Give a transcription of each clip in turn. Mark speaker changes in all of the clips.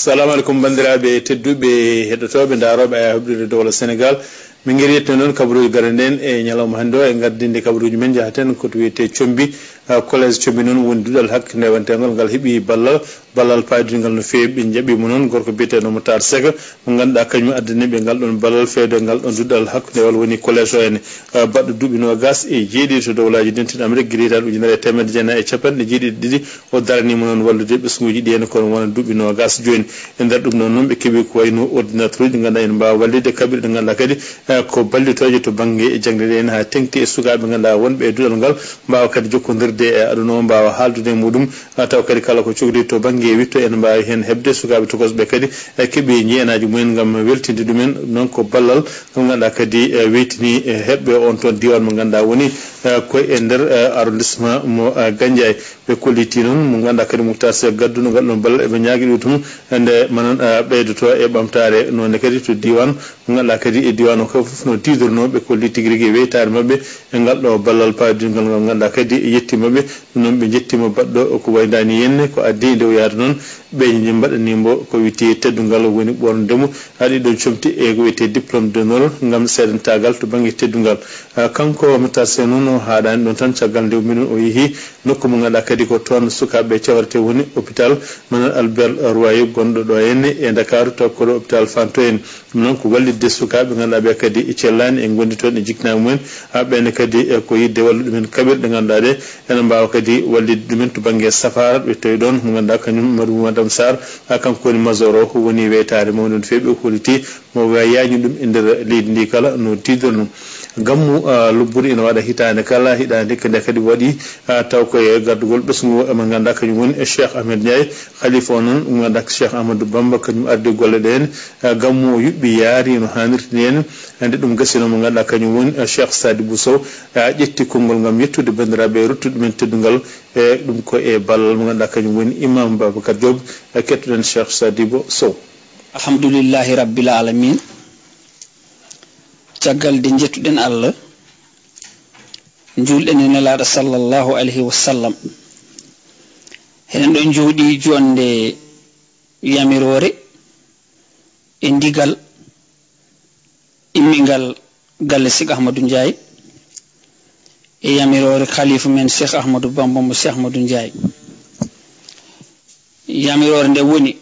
Speaker 1: salamu aleykum bandiraɓe tedduɓe heɗotoɓe daroɓe aya heɓdude dowla sénégal. Min gueri yette noon kabaruji gara nden e ñalawma hannde o e gardinde kabaruji men jahaten koto wiyete combi collége combi noon woni duɗal hakke ndewantegol ngal heeɓi ballal. ballal paadirigal no fewi ɓe jaɓimo noon. Gorko biyeteɗo moutar sega mo ganduɗa kañum addani ɓe ngal ɗon ballal fewde ngal ɗon duɗɗal hakkude walla woni collége o ene. Baɗɗo duuɓi nogas e jeeɗiɗi to dowlaji dentin amérique guirital ujunere e temedde jeenayi e capanɗe e jeeɗiɗi ɗiɗi o daranima noon wallude ɓesguji ɗi henne kono wona duuɓi nogas joni e nder ɗum noon noon ɓe keeɓi ko wayno ordinateur uji ɗi ganduɗa ene mbawa wallide kaɓirɗe ganduɗa kadi ko ballitoje to banggue e jangde ɗe en ha tengti e sukaɓe ganduɗa wonɓe e duɗal ngal mbawa kadi jokkodirde e aduna o mbawa haaldude e muɗum. Taw kadi kala ko cohli to banggue banggue witto ene mbawi hen hebde sukaɓe tokosɓe kadi e keeɓi jeenaji mumen gam weltinde ɗumen noon ko ballal mo ganduɗa kadi e weytini e heɓɓe on toon diwan mo ganduɗa woni Eh, koye e nder eh, arrondissement mo eh, gandia ɓe kolliti noon mo ganduɗa kadi moutar se gadduno ngal ɗon ballal eɓe ñaagui ɗo tum nde manan ɓeydoto e ɓamtare noonne kadi to diwan mo ganduɗa kadi e diwan o ka foof no tidorno ɓe kolli tigui rigui weytare mabɓe e ngal ɗo ballal paadingal ngal ganduɗa kadi yettimaɓe ɗum noon ɓe jettima baɗɗo ko waydani henne ko addi nde o yaata noon. Ɓe mbaɗanimo ko wiyete teddungal woni ɓorndemo haɗi ɗon comti e ko wiyete diplôme d'honneur gam seedantagal to banggue teddungal kanko moutar se noon o haɗani ɗon tan caggal nde minen o yeehi nokku mo ganduɗa kadi ko toon sukaɓe cawrete woni hôpital manan albert royer gonɗo ɗo henne e dakar taw koɗo hôpital fanto en. Ɗum noon ko wallidde sukaɓe ganduɗa ɓe kadi cellani e gondi toon e jiknama ha ɓenne kadi ko yidde wallude ɗumen kaɓirɗe ganduɗa ɗe ene mbawa kadi wallidde ɗumen to banggue safarat ɓe tawi ɗon mo ganduɗa kañum madou weytare mawde no fewi ɓe holliti mo yañi ɗum e nder leydi ndi kala no tidornum gammu lobbude ina waɗa hitande kala hiɗande nde kadi waɗi taw koye gardugol ɓesgu mo ganduɗa kañum woni cheikh ahmed ndiaye khalifa o noon mo ganduɗa cheikh amadou bamba kañum ardi golle ɗe hen gammu o yuɓɓi yaari no hannirta ni hen ande ɗum gasino mo ganduɗa kañum woni cheikh sadibou sow ƴetti konngol gam yettude bandiraɓe ruttude ɗumen teddugal e ɗum ko e ballal mo ganduɗa kañum woni imam babacar diob kettoɗen cheikh sadibou sow
Speaker 2: alhamdulillahi rabbil alamin. Caggal de jettuɗen allah julɗen e nelaɗo sallllahu alayhi wa sallam. Heɗen ɗo jooɗi jonde yamirore e ndigal immingal galle sik ahmadou ndiaye e yamirore khalifa men cheikh ahmadou bamba mo cheikh ahmadou ndiaye. Yamirore nde woni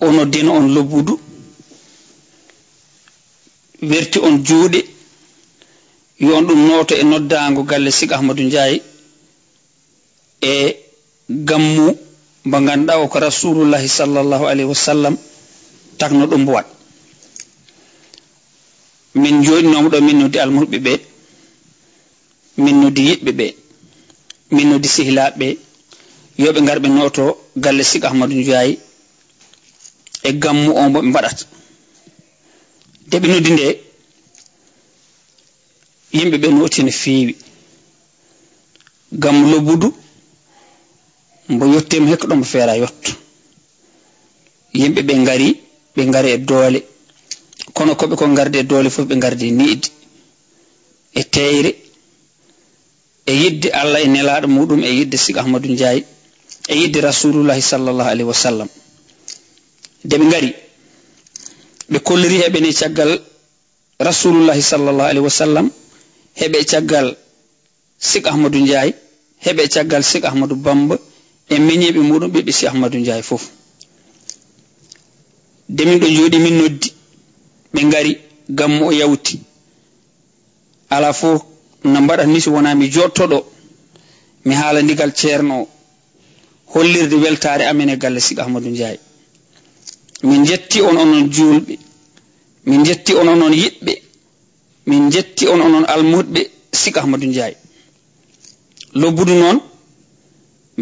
Speaker 2: ono deno on lobbudu werti on juuɗe. Yo on ɗum nooto e noddago galle sik ahmadou ndiaye e gammu mo ganduɗa o ko rasulullahi sallllahu alayhi wa sallam takno ɗum wat min joɗinomo ɗo min noddi almurɓe ɓe min noddi yiɓɓe ɓe min noddi sehilaɓe ɓe yoɓe garɓe noto galle sik ahmadou ndiaye e gammu o mo ɓe mbaɗata deɓinudi nde yimɓe ɓe nooti no feewi. Ngam lobbudu mbo yettima hekka ɗo mbo feera yetto yimɓe ɓe ngari ɓe ngari e doole. Kono koɓe ko ngardi e doole fof ɓe ngardi e niidi e teyre e yidde allah e nelaɗo muɗum e yidde siga ahmadou ndiaye e yidde rasulullahi sallllahu alayhi wa sallam. Nde ɓe ngari ɓe kolliri heɓe ni caggal rasulullahi sallllahu alahi wa sallam heɓe caggal sik ahmadou ndiaye heɓe caggal sik ahmadou bamba e meñeɓe muɗum ɓiɓɓe si ahmadou ndiaye fof. De min ɗo jooɗi min noddi ɓe ngari gammo o yawti. Ala fof no mbaɗat ni so wona mi jottoɗo mi haala ndigal ceerno o hollirde weltare amen e galle sik ahmadou ndiaye. Min jetti on onon julɓe min jetti on onon yiɗɓe min jetti on onon almuɗɓe sig ahmadou ndiaye lobbudu noon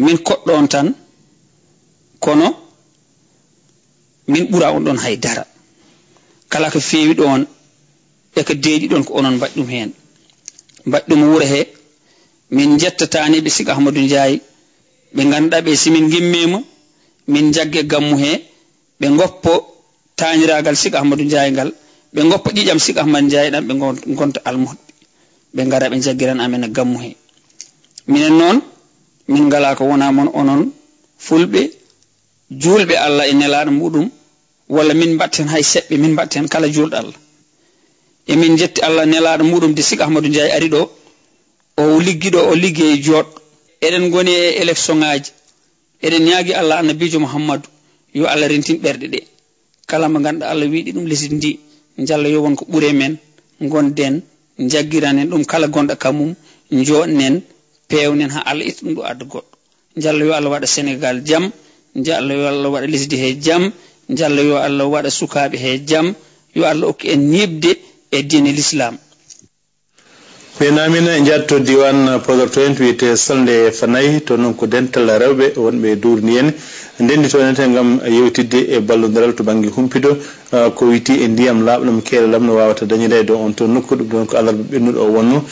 Speaker 2: min koɗɗon tan kono min ɓura on ɗon haydara. Kala ko feewi ɗon e ko deeɗi ɗon ko onon mbaɗi ɗum heen. Mbaɗi ɗum wuuro he min jettatani ɓe sig ahmadou ndiaye ɓe ganduɗa ɓe simin gimmima min jagge gammu he ɓe goppo tañiragal sig ahmadou ndiaye ngal ɓe goppa sig ahmadou ndiaye ɗam ɓe gonta almuɗɓe ɓe gara ɓe jaggiran amen e gammu he minen noon min ngala ko wona moon onon fulɓe julɓe allah e nelaɗo muɗum walla min mbatten hay seɓɓe min mbatten kala julɗo allah emin jetti allah nelaɗo muɗum de sig ahmadou ndiaye ari ɗo o liggiɗo o ligguey jooɗ eɗen goni e élection ŋaji eɗen ñaagui allah annabijo mouhammadou yo allah rentin ɗe kala mo ganduɗa allah wiɗi ɗum lesdi ndi. Jalla yo won ko ɓuure men gonden jaggiranen ɗum kala gonɗo kamum joɗnen pewnen ha allah itta ɗum ɗo adda goɗɗo. Jalla yo allah waɗa sénégal jaam jalla yo allah waɗa lesdi he jaam jalla yo allah waɗa sukaɓe he jaam yo allah okki en ñibde e diine l'islam.
Speaker 1: Ɓe namina jatto diwan podorto en wiyete solde fanayi to noon ko dental rewɓe wonɓe durni en nden ni to ngam yewtidde e ballodiral to banggue humpido ko witi e ndiyam laaɓɗam keelelam no wawata dañede do on. Toon nokku ɗum ɗon ko alarba ɓennuɗo o wonno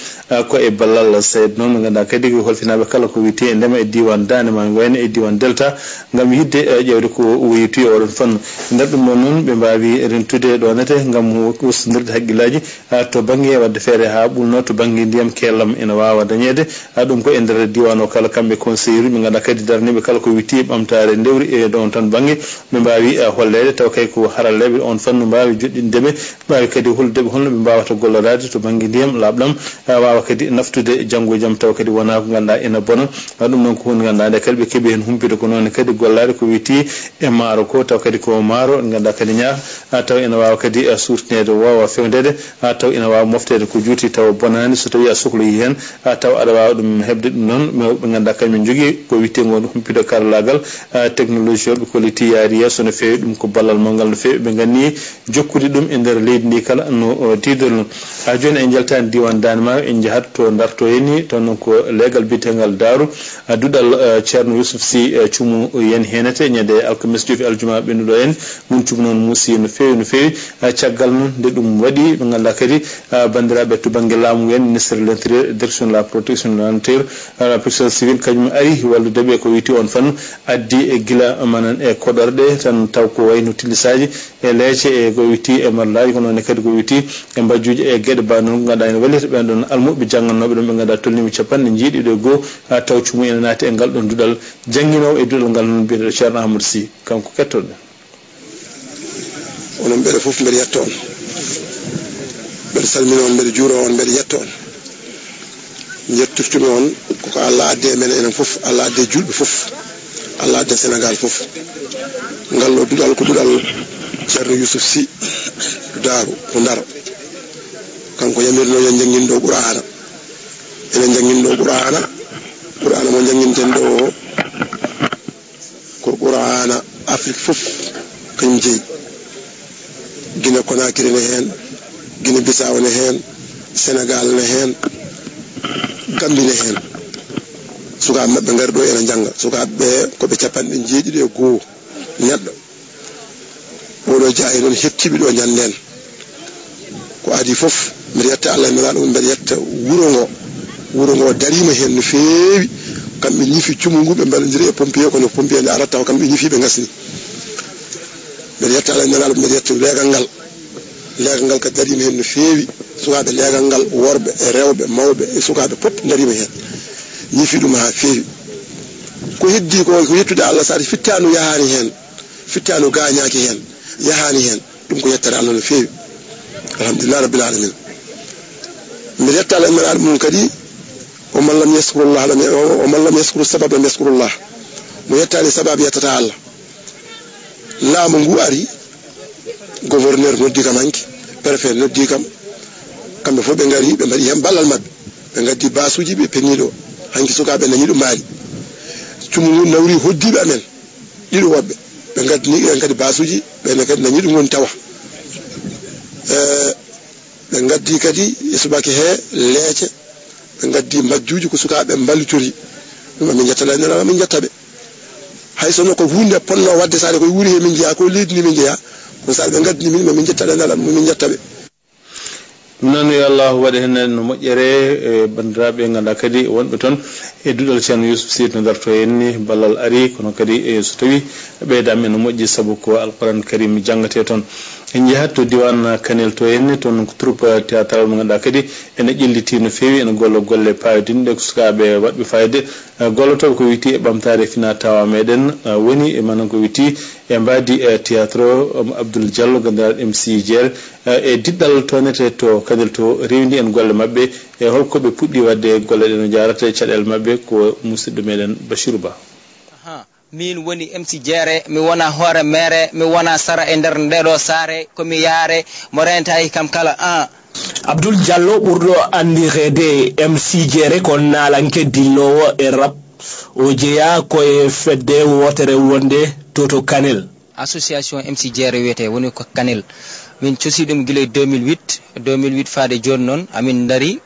Speaker 1: ko e ballal seyd noon no ganduɗa kadi ko holfinaɓe kala ko witi e ndema e diwan dane ma wayno e diwan delta gam yidde e, ƴewde ko woyitu e oɗon fannu. Nder ɗum ɗon noon ɓe mbawi rentude ɗonete gam ustodirde haqqillaji to banggue wadde feere ha ɓulno to banggue ndiyam keelalam ene wawa dañede ɗum ko e nder diwan o kala kamɓe conseilleur ɓe ganduɗa kadi darniɓe kala ko witi ɓamtare ndewri e ɗon tan banggue ɓe mbawi e, hollede taw kay ko haralleɓe on fannu mbawi joɗɗindeɓe wawi kadi holdeɓe holno ɓe mbawata gollorade to banggue ndiyam laaɓɗam wawa kadi naftude janggo e jaam taw kadi wona ko ganduɗa ene bona. Ɗum noon ko hunde ganduɗa nde kadi ɓe keeɓi hen humpito ko noon kadi gollade ko witi e maaro ko taw kadi ko maaro ɗo ganduɗa kadi ñaaha taw ene wawa kadi surtinede wawa fewdede ha taw ina wawa moftede ko juuti taw bonani so tawi a sohloyi hen ha taw aɗa wawa ɗum hebde ɗum noon. Ɓe ganduɗa kañumen jogui ko witegon humpito karallagal technologie o ɓe kolliti yaari yesso no fewi ɗum ko ballal malngal no fewi ɓe ganni jokkude ɗum e nder leydi ndi kala no tidol no ha joni en jaltani diwan danema en jahat to darto heni toon noon ko leegal bitegal daaru duɗal ceerno yousuf sy cuumu yen henete ñande alkamis jofi aljuma ɓennuɗo en mum cuumu noon muusi no fewi no fewi. Caggal noon nde ɗum waɗi ɓe ganduɗa kadi bandiraɓe to banggue laamu ministre de l' intérieur direction de la protection de l'intérieur protection civil kañum ari walludeɓe ko witi on fan addi e guila manan e koɗorɗe tan taw ko wayno tillisaji e leece e ko witi e marlaji noon kadi ko witi e mbajjuji e gueɗe ba noon ganduɗa ene wallita ɓen ɗon almuɓe janggannoɓe ɗon ɓe ganduɗa tolnima capanɗe jiiɗiɗo e goho taw cumu ene naati e ngal ɗon duɗal jangguinowo e duɗal ngal noon mbiyeteɗo ceerno ahmadou sy. Kanko kettoɗo.
Speaker 3: Onon mbeɗa foof mbeɗa yetta on. Mbeɗa salmina on mbeɗa juuro on mbeɗa yetta on. Jettirtumi on koko allah adde men enen foof allah adde julɓe foof allah adde sénégal foof ngal ɗo duɗal ko duɗal ceerno yousuf sy daaru ko ndaro kanko yamirno yo jangguinɗo qur'ana. Enen jangguinɗo qur'ana qur'ana mo jangguinten ɗo ko qur'ana afrique foof kañum jeeyi guine konakiri ne hen guine bisaw ne hen sénégal ne hen gambi ne hen sukaɓe mabɓe gari ɗo ene jangga sukaɓeɓe koɓe capanɗe jeeɗiɗi e goho neɗɗo oɗo jaayi noon ko adi foof mbiɗa yetta allah e nelaɗo mum mbiɗa yetta wuuro ngo. Wuuro ngo darima hen no feewi. Kamɓe ñifi cumu ngu ɓe mballodiri e pompier kono pompier nde arata taw kamɓe ñifi ɓe gasni mbiɗa yetta allah e nelaɗo mbiɗa yetta leegal ngal. Leegal ngal ka darima hen no feewi. Sukaɓe leegal ngal worɓe e rewɓe mawɓe e sukaɓe pop darima hen. Ñifi ɗum ha feewi. Ko heddi ko ko yettude allah sa fittanu yahani hen fittanu gañaki hen yahani hen ɗum ko yettere allah no feewi. Alhamdulillah rabbil alamin. Mbiɗa yetta men emiraɗo mum kadi oman lam yaskurullah oman lam yaskuru sabab lam yaskurullah mo yettani sabab yettata allah. Laamu ngu ari gouverneur noddi kam hanki préfet noddi kam kamɓe fof ɓe gari ɓe mbaɗi hen ballal mabɓe ɓe gaddi basuji ɓe penniɗo hanki sukaɓe nañi ɗum maari. Cumu ngu nawri hoddiɓe amen ɗiɗo woɓɓe ɓe gaddini ɓen kadi basuji ɓene kadi nañi ɗum woni tawa ɓe gaddi kadi e he leece. Ɓe gaddi majjuji ko sukaɓe mballitori. Ɗum min jettala nela min jettaɓe hay sono ko hunde ponno wadde sade koye wuuri he min jeeya ko leydi ndi min jeeya ko sade ɓe gaddini min mamin jettaɗe nela min jettaɓe
Speaker 1: noon yo allahu waɗa hen no moƴƴere e bandiraɓe e ganduɗa kadi wonɓe toon. E duɗal ceerno yusuf sid no darto henni ballal ari kono kadi e so tawi ɓeydami no moƴƴi saabu ko alquran karim jangate toon. En jeehat to diwan kanel to henne toon ko troupe théâtral mo ganduɗa kadi ene ƴelliti no fewi ene golla golle pawdinɗe ko sukaɓe waɗɓe fayde gollotoɓe ko witi e ɓamtare fina tawa meɗen woni e manan ko witi e mbadi e théâtre o abdoul diallo ganduɗa mc diel e diɗɗal tonete to kanel to rewni en golle maɓɓe e holkoɓe puɗɗi wadde golle ɗe no jarata e caɗele mabɓe ko musidɗo meɗen bachirou ba.
Speaker 4: Min woni mc jeere mi wona hoore mere mi wona sara e nder ndeɗo saare komi yaare mo rentayi kam kala an
Speaker 5: abdoul diallo ɓurɗo andirede mc jeere ko nalanke dillowo e rap o jeeya koye fedde wotere wonde toto kanel.
Speaker 4: Association mc jeere wiyete woni ko kanel. Min cosi ɗum guila 2008 2008 faade joni noon amin daari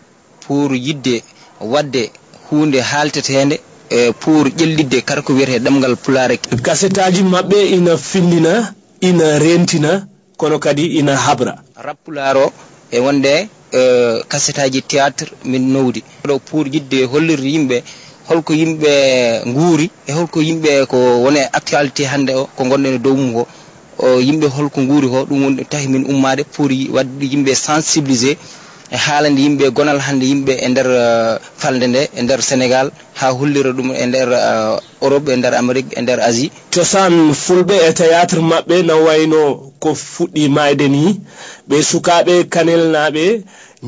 Speaker 4: pour yidde wadde hunde haltetede e pour ƴellidde kala ko wiyete ɗemgal pulare
Speaker 5: kasetaji mabɓe ina findina ina rentina kono kadi ina habra.
Speaker 4: Rappularo e wonde e kasetaji théâtre min nowdi. Ɗo pour yidde hollirde yimɓe holko yimɓe nguuri e holko yimɓe ko woni actualité hannde o ko gonɗen e dow mum ko yimɓe holko nguuri ko ɗum woni tahi min ummade pour wadde yimɓe sensibilisé e haalande yimɓe gonal hannde yimɓe e nder uh, falde nde e nder sénégal ha hollira ɗum e nder uh, europe e nder amérique e nder asie.
Speaker 5: Cosan fulɓe e théâtre maɓɓe no wayno ko fuɗɗi mayde ni ɓe sukaɓe kanel naɓe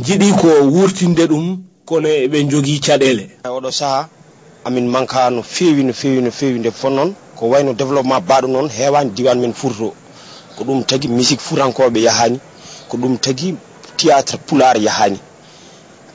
Speaker 5: jiɗi ko wurtinde ɗum kono eɓe jogii caɗele
Speaker 6: oɗo sahaa amin manka no fewi no fewi no fewi nde fon noon ko wayno développement baɗo noon hewani diwan men furto. Ko ɗum tagui musique furankoɓe yahani ko ɗum tagui théâtre pular yahani.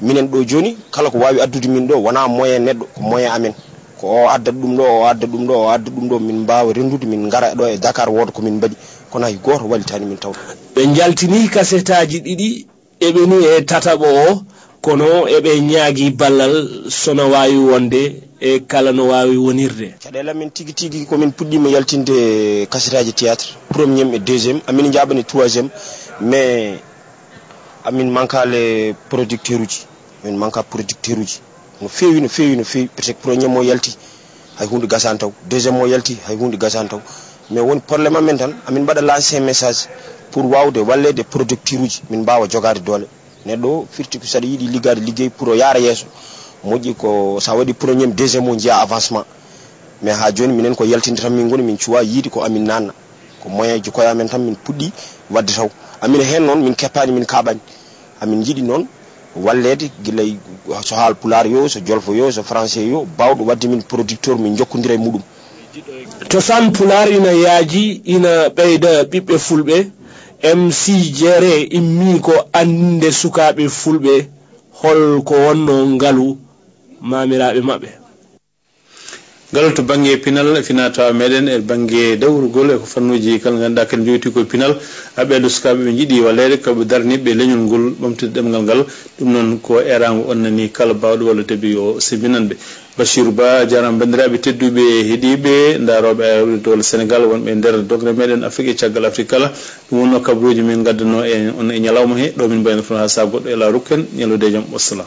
Speaker 6: Minen ɗo joni kala ko wawi addude min ɗo wona moyen neɗɗo ko moyen amen. Ko o addat ɗum ɗo o adda ɗum ɗo o adda ɗum ɗo min mbawa rendude min gara ɗo e dakar wooda komin mbaɗi. Kono hay goto walitani min taw
Speaker 5: ɓe jaltini kasetaji ɗiɗi eɓeni e tataɓo o kono eɓe ñaagui ballal sono wawi wonde e kala no wawi wonirde.
Speaker 6: Caɗele amen tigui tigui komin puɗɗima yaltinde kasetaji théâtre. Premier e deuxiéme amin jaɓani troisiéme mais amin manka le producteur uji. Min manqua producteur uji. No fewi no fewi no fewi. Peut être premier mo yalti hay hunde gasani taw. Deuxiéme mo yalti hay hunde gasani taw. Mais woni probléme amen tan amin mbaɗa lancé message pour wawde wallede producteur uji. Min mbawa jogade doole. Neɗɗo firti ko saɗa yiiɗi liggade ligguey pour o yaara yeeso moƴƴi ko sa waɗi premier deuxiéme o jiya avancement. Mais ha joni minen ko yaltinde tan min goni min cuwa yiide ko amin nanna ko moyen ji koyamen tan min puɗɗi wadde taw. Amin hen noon min keppani min kaɓani. Amin jiiɗi noon wallede guilay so haal pulaar yo so jolfo yo so français yo bawɗo wadde min producteur min jokkodira e muɗum.
Speaker 5: To san pular ina yaaji ina ɓeyda ɓiɓɓe fulɓe. Mc jeere immi ko andinde sukaɓe fulɓe. Holko wonno ngaalu mamiraɓe mabɓe
Speaker 1: ngal to banggue pinal fina tawa meɗen e banggue dawrugol e ko fannuji kala ganduɗa kadi jowti koye pinal ɓeɗo sukaɓe ɓe jiiɗi wallede koɓe darniɓe leñol ngol ɓamtude ɗemgal ngal. Ɗum noon ko erago onnani kala bawɗo walla deeɓi yo siminanɓe. Bachirou ba jarama bandiraɓe tedduɓe heeɗiɓe daroɓe awre dowle sénégal wonɓe e nder dogre meɗen afrique e caggal afrique kala. Ɗum wonno kabaruji min gaddano e on e ñalawma he. Ɗo min mbayno toon ha sa goɗɗo ela rukken ñallude jaam wassalam